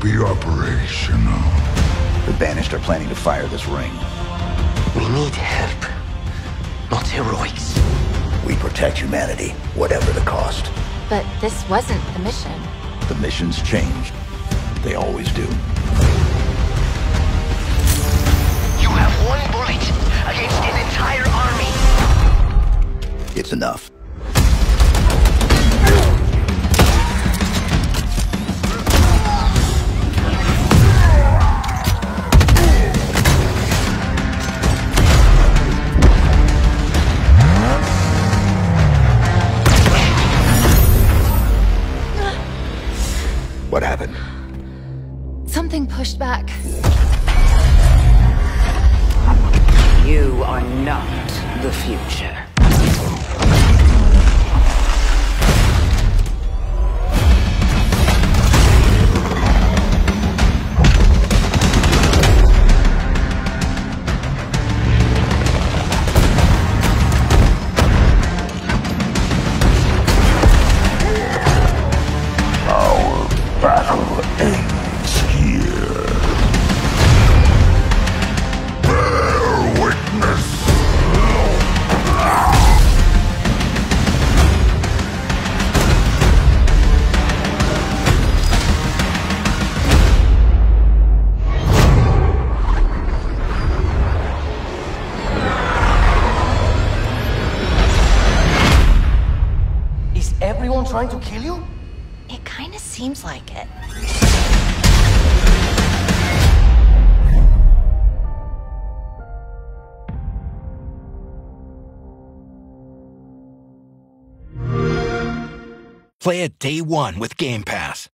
be operational. The Banished are planning to fire this ring. We need help, not heroics. We protect humanity, whatever the cost. But this wasn't the mission. The missions changed. They always do. You have one bullet against an entire army. It's enough. What happened? Something pushed back. You are not the future. Everyone trying to kill you? It kind of seems like it. Play it day one with Game Pass.